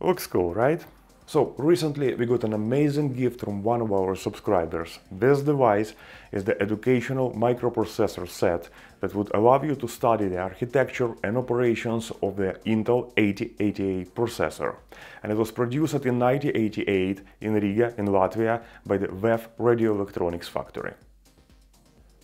Looks cool, right? So recently we got an amazing gift from one of our subscribers. This device is the educational microprocessor set that would allow you to study the architecture and operations of the Intel 8080 processor. And it was produced in 1988 in Riga in Latvia by the VEF Radioelectronics factory.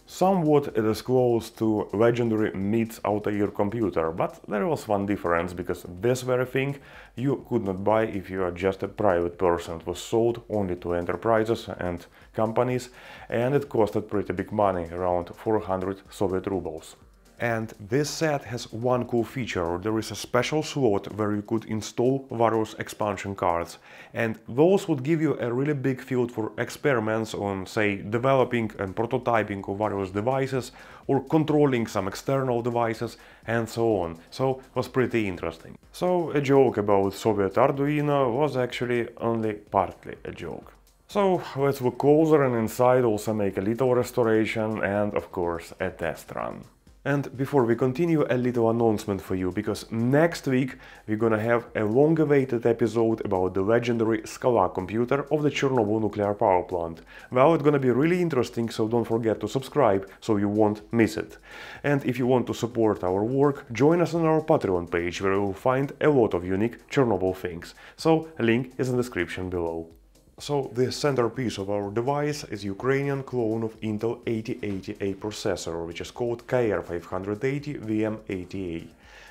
Somewhat it is close to legendary MITS Altair computer, but there was one difference because this very thing you could not buy if you are just a private person. It was sold only to enterprises and companies and it costed pretty big money, around 400 Soviet rubles. And this set has one cool feature, there is a special slot where you could install various expansion cards and those would give you a really big field for experiments on say developing and prototyping of various devices or controlling some external devices and so on. So it was pretty interesting. So a joke about Soviet Arduino was actually only partly a joke. So let's look closer and inside also make a little restoration and of course a test run. And before we continue, a little announcement for you, because next week we're gonna have a long-awaited episode about the legendary SKALA computer of the Chernobyl nuclear power plant. Well, it's gonna be really interesting, so don't forget to subscribe so you won't miss it. And if you want to support our work, join us on our Patreon page where you'll find a lot of unique Chernobyl things. So, link is in the description below. So the centerpiece of our device is Ukrainian clone of Intel 8080A processor, which is called KR580 VM80A.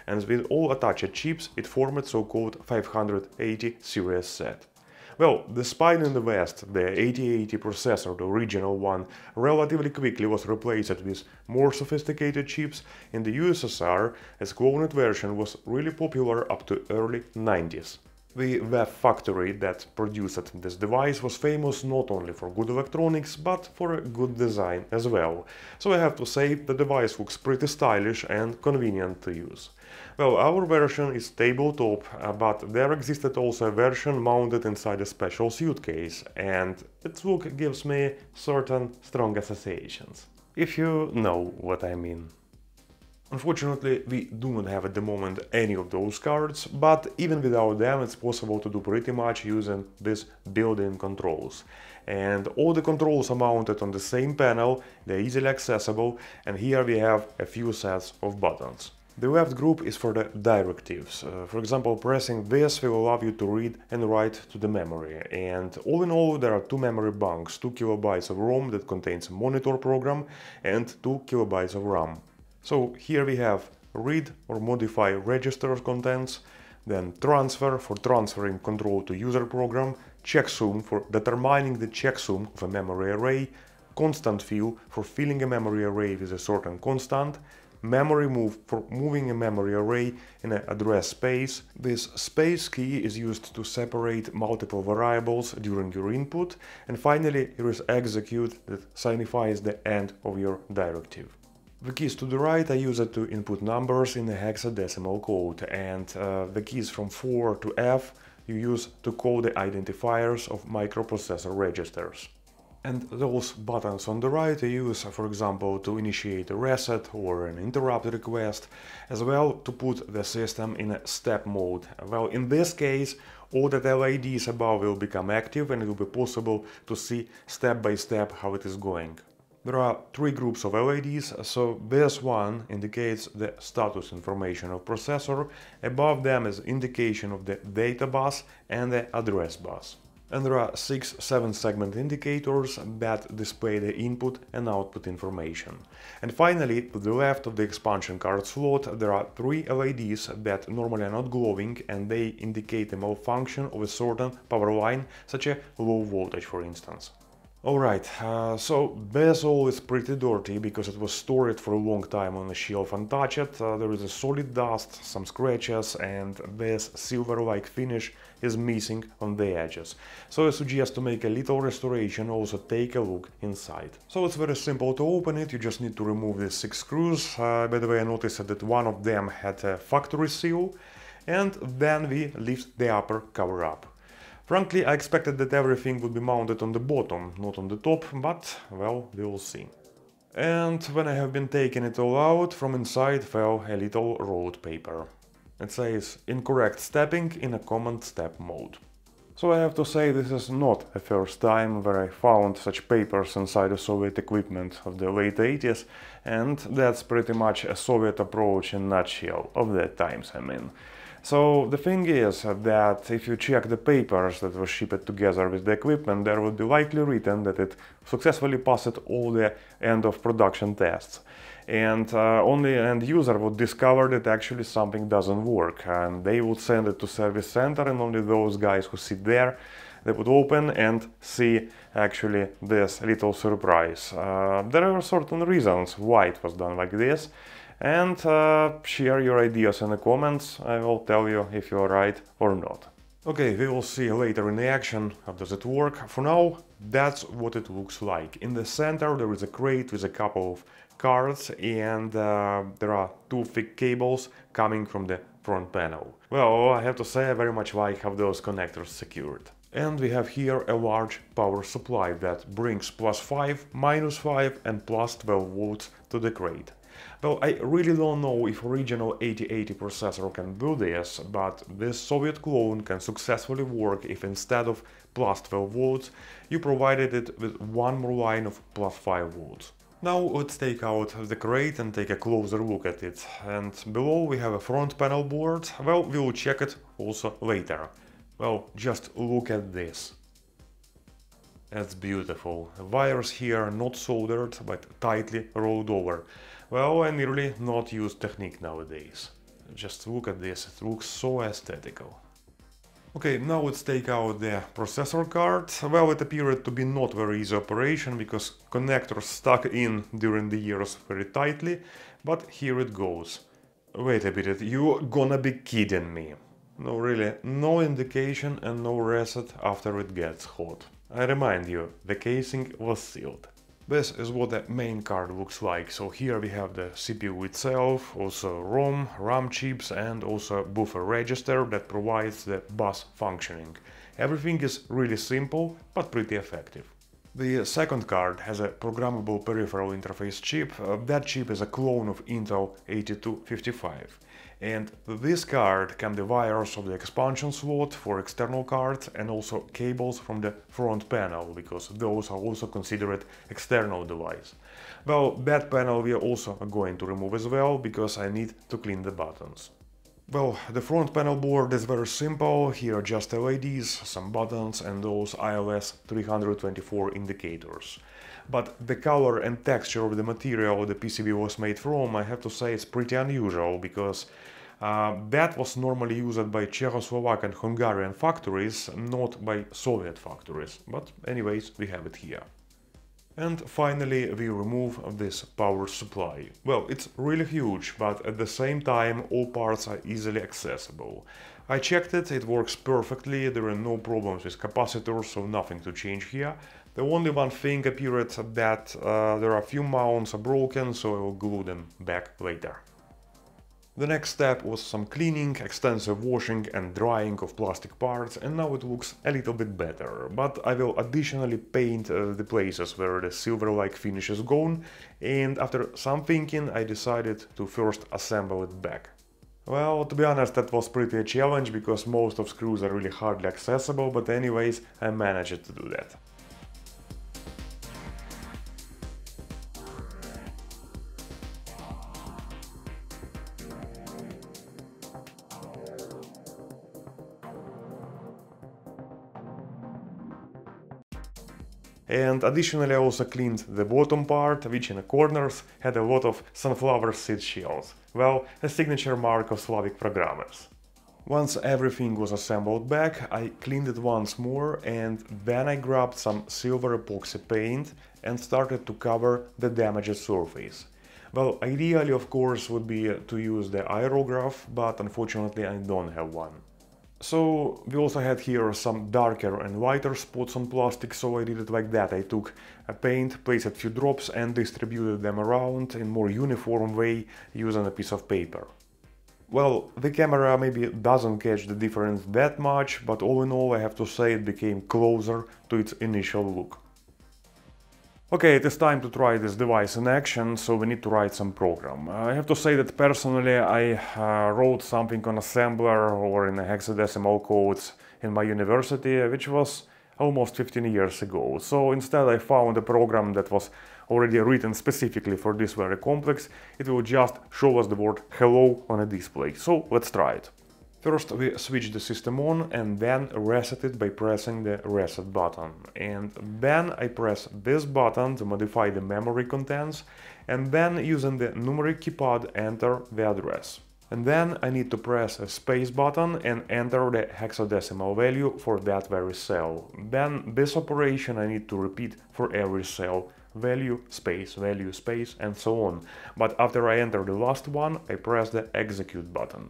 And with all attached chips, it formed so-called 580 series set. Well, despite in the West the 8080 processor, the original one, relatively quickly was replaced with more sophisticated chips, in the USSR, its cloned version was really popular up to early 90s. The VEF factory that produced this device was famous not only for good electronics, but for good design as well. So I have to say, the device looks pretty stylish and convenient to use. Well, our version is tabletop, uh, but there existed also a version mounted inside a special suitcase, and its look gives me certain strong associations. If you know what I mean. Unfortunately, we do not have at the moment any of those cards, but even without them it's possible to do pretty much using these built-in controls. And all the controls are mounted on the same panel, they're easily accessible, and here we have a few sets of buttons. The left group is for the directives. Uh, for example, pressing this will allow you to read and write to the memory. And all in all, there are two memory bunks, 2 kilobytes of ROM that contains a monitor program and 2 kilobytes of RAM. So here we have read or modify register contents, then transfer for transferring control to user program, checksum for determining the checksum of a memory array, constant fill for filling a memory array with a certain constant, memory move for moving a memory array in an address space. This space key is used to separate multiple variables during your input, and finally here is execute that signifies the end of your directive. The keys to the right I use it to input numbers in a hexadecimal code and uh, the keys from 4 to F you use to call the identifiers of microprocessor registers. And those buttons on the right I use, for example, to initiate a reset or an interrupt request, as well to put the system in a step mode. Well, in this case, all the LEDs above will become active and it will be possible to see step by step how it is going. There are three groups of LEDs, so this one indicates the status information of processor, above them is indication of the data bus and the address bus. And there are six 7 segment indicators that display the input and output information. And finally, to the left of the expansion card slot, there are three LEDs that normally are not glowing and they indicate a malfunction of a certain power line, such a low voltage for instance. Alright, uh, so bezel is pretty dirty because it was stored for a long time on the shelf untouched. Uh, there is a solid dust, some scratches and this silver-like finish is missing on the edges. So I suggest to make a little restoration, also take a look inside. So it's very simple to open it, you just need to remove these six screws. Uh, by the way, I noticed that one of them had a factory seal and then we lift the upper cover up. Frankly, I expected that everything would be mounted on the bottom, not on the top, but, well, we will see. And when I have been taking it all out, from inside fell a little rolled paper. It says incorrect stepping in a command step mode. So I have to say this is not a first time where I found such papers inside the Soviet equipment of the late 80s and that's pretty much a Soviet approach in nutshell of that times I mean. So the thing is that if you check the papers that were shipped together with the equipment, there would be likely written that it successfully passed all the end of production tests. And uh, only end user would discover that actually something doesn't work and they would send it to service center and only those guys who sit there they would open and see actually this little surprise. Uh, there are certain reasons why it was done like this and uh, share your ideas in the comments. I will tell you if you're right or not. Okay, we will see later in the action how does it work. For now, that's what it looks like. In the center there is a crate with a couple of cards and uh, there are two thick cables coming from the front panel. Well, I have to say I very much like how those connectors secured. And we have here a large power supply that brings plus 5, minus 5 and plus 12 volts to the crate. Well, I really don't know if original 8080 processor can do this, but this Soviet clone can successfully work if instead of plus 12 volts, you provided it with one more line of plus 5 volts. Now let's take out the crate and take a closer look at it. And below we have a front panel board, well, we will check it also later. Well, just look at this. That's beautiful. Wires here not soldered, but tightly rolled over. Well, I nearly not use technique nowadays. Just look at this, it looks so aesthetical. Okay, now let's take out the processor card. Well, it appeared to be not very easy operation because connectors stuck in during the years very tightly, but here it goes. Wait a bit, you gonna be kidding me. No, really, no indication and no reset after it gets hot. I remind you, the casing was sealed. This is what the main card looks like. So here we have the CPU itself, also ROM, RAM chips and also buffer register that provides the bus functioning. Everything is really simple but pretty effective. The second card has a programmable peripheral interface chip. Uh, that chip is a clone of Intel 8255. And this card come the wires of the expansion slot for external cards and also cables from the front panel, because those are also considered external device. Well, that panel we are also going to remove as well, because I need to clean the buttons. Well, the front panel board is very simple, here are just LEDs, some buttons and those ALS 324 indicators. But the color and texture of the material the PCB was made from, I have to say it's pretty unusual, because uh, that was normally used by Czechoslovak and Hungarian factories, not by Soviet factories. But anyways, we have it here. And finally we remove this power supply. Well, it's really huge, but at the same time all parts are easily accessible. I checked it, it works perfectly, there are no problems with capacitors, so nothing to change here. The only one thing appeared that uh, there are a few mounts are broken, so I will glue them back later. The next step was some cleaning, extensive washing and drying of plastic parts and now it looks a little bit better, but I will additionally paint uh, the places where the silver-like finish is gone and after some thinking I decided to first assemble it back. Well, to be honest, that was pretty a challenge because most of screws are really hardly accessible, but anyways, I managed to do that. And additionally I also cleaned the bottom part, which in the corners had a lot of sunflower seed shells. Well, a signature mark of Slavic programmers. Once everything was assembled back, I cleaned it once more and then I grabbed some silver epoxy paint and started to cover the damaged surface. Well, ideally of course would be to use the aerograph, but unfortunately I don't have one. So we also had here some darker and whiter spots on plastic, so I did it like that. I took a paint, placed a few drops and distributed them around in more uniform way using a piece of paper. Well, the camera maybe doesn't catch the difference that much, but all in all I have to say it became closer to its initial look. Okay, it is time to try this device in action, so we need to write some program. Uh, I have to say that personally I uh, wrote something on assembler or in hexadecimal codes in my university, which was almost 15 years ago. So instead I found a program that was already written specifically for this very complex. It will just show us the word hello on a display. So let's try it. First we switch the system on and then reset it by pressing the reset button. And then I press this button to modify the memory contents and then using the numeric keypad enter the address. And then I need to press a space button and enter the hexadecimal value for that very cell. Then this operation I need to repeat for every cell value, space, value, space, and so on. But after I enter the last one, I press the execute button.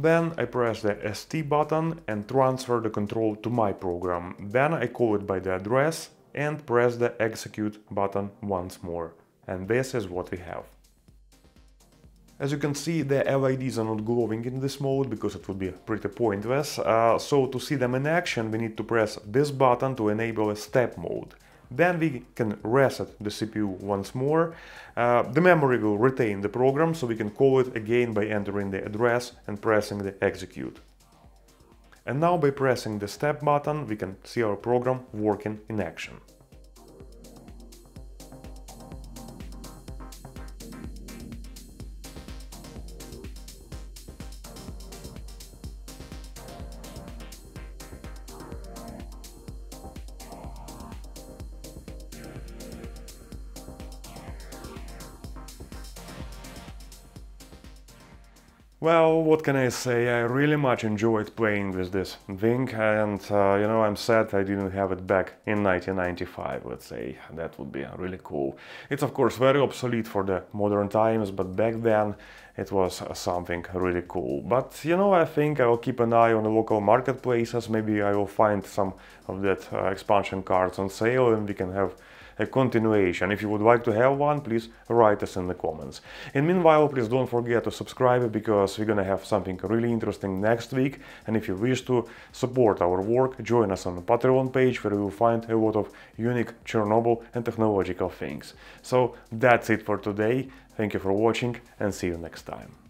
Then I press the ST button and transfer the control to my program. Then I call it by the address and press the execute button once more. And this is what we have. As you can see, the LEDs are not glowing in this mode because it would be pretty pointless. Uh, so to see them in action, we need to press this button to enable a step mode. Then we can reset the CPU once more. Uh, the memory will retain the program, so we can call it again by entering the address and pressing the execute. And now by pressing the step button, we can see our program working in action. Well, what can I say? I really much enjoyed playing with this thing and, uh, you know, I'm sad I didn't have it back in 1995, let's say. That would be really cool. It's of course very obsolete for the modern times, but back then it was something really cool. But, you know, I think I will keep an eye on the local marketplaces. Maybe I will find some of that uh, expansion cards on sale and we can have a continuation. If you would like to have one, please write us in the comments. And meanwhile, please don't forget to subscribe because we're gonna have something really interesting next week. And if you wish to support our work, join us on the Patreon page where you will find a lot of unique Chernobyl and technological things. So that's it for today. Thank you for watching and see you next time.